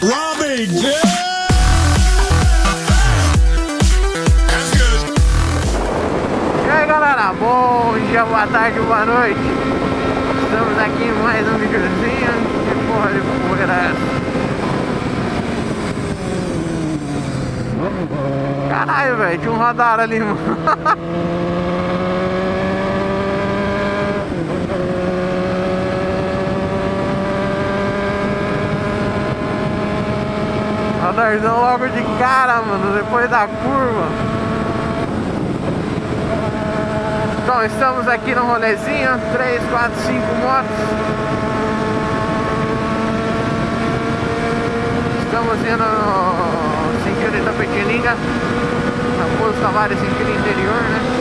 Robbie J. E aí galera, bom dia, boa tarde, boa noite Estamos aqui em mais um videozinho Que porra de poeira? Caralho, velho, tinha um radar ali, mano Radarzão logo de cara, mano, depois da curva Então, estamos aqui no rolezinho, 3, 4, 5 motos. Estamos indo no sentido de Tapetininga, na Pouso Tavares, sentido interior, né?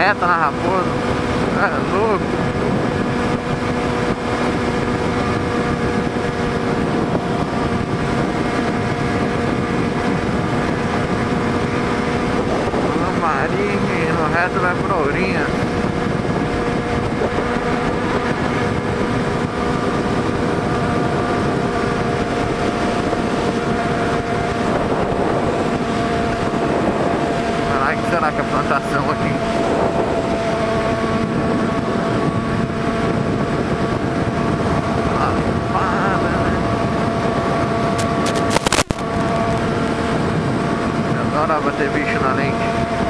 Reta na raposa. É louco. No reto vai pra Ourinha. Que será que a plantação aqui? Lapada, né? Adora bater bicho na lente.